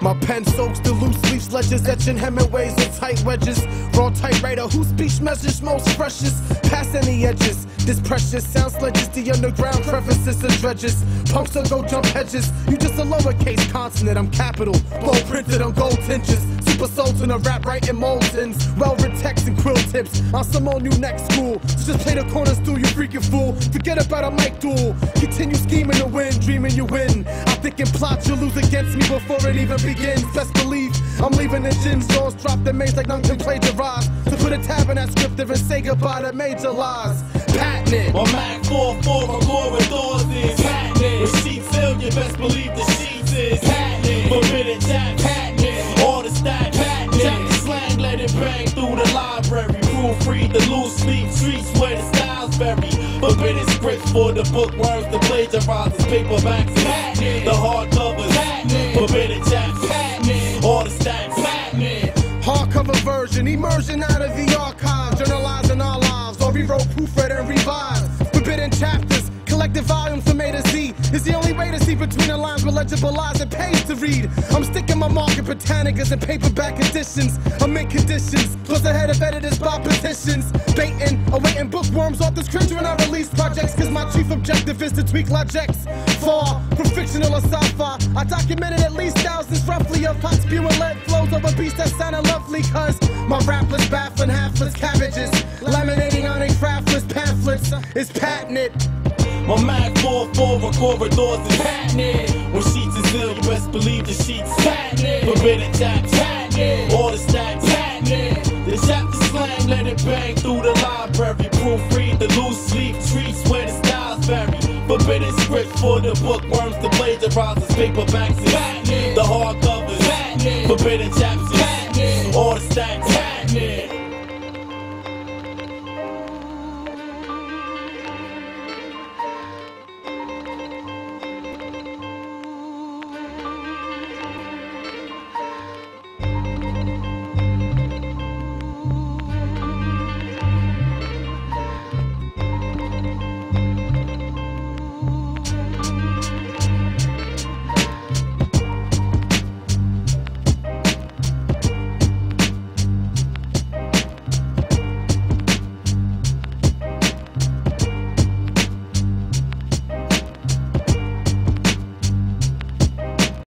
My pen soaks the loose leaf ledges, etching Hemingways with tight wedges. Raw typewriter, whose speech measures most precious? Past any edges. This precious sound sledges the underground crevices and dredges. Punks will go jump hedges. You just a lowercase consonant, I'm capital. Bold printed on gold tinges. Super sultan of rap writing moltons. Well written and quill tips. On some old new next school. So just play the corners through, you freaking fool. Forget about a mic duel. Continue scheming to win, dreaming you win. In plots you lose against me before it even begins. Best believe I'm leaving the gin stores, drop the maze like none can plagiarize. To put a tab in that script and say goodbye to major lies. Patent. My Mac 4-4 for corridors is patented. Fill, you best believe the sheets is patented. Forbidden jack, patented. All the stack, patented. Jack slang, let it bang through the library. Proofread the loose leaf streets where the style's buried. Forbidden scripts for the bookworms, the plagiarizers, paperbacks, patented. Version, immersion out of the archives, journalizing our lives, or rewrote, proofread, and revised. Forbidden chapters, collected volumes from A to Z. Is the only way to see between the lines with legible lies and page to read. I'm sticking my mark in Britannicas and paperback editions. I'm in conditions, plus ahead of editors by petitions. Baiting, awaiting bookworms off the cringe when I release projects, cause my chief objective is to tweak logics. From fictional or sci-fi, I documented at least thousands roughly of pot spewing lead flows of a beast that sounded lovely, cause my rapless, baffling, halfless cabbages, laminating on a craftless pamphlets is patented. My Mac 4-4 for corridors is patented. When sheets is ill, you best believe the sheets patented. Forbidden jack, patented. All the stacks, patented. The chapter slang, let it bang through the library. Proofread the loose leaf treats where the style's vary. Forbidden script for the bookworms to plagiarize as paperbacks. The hardcovers, forbidden chapters, all the stacks.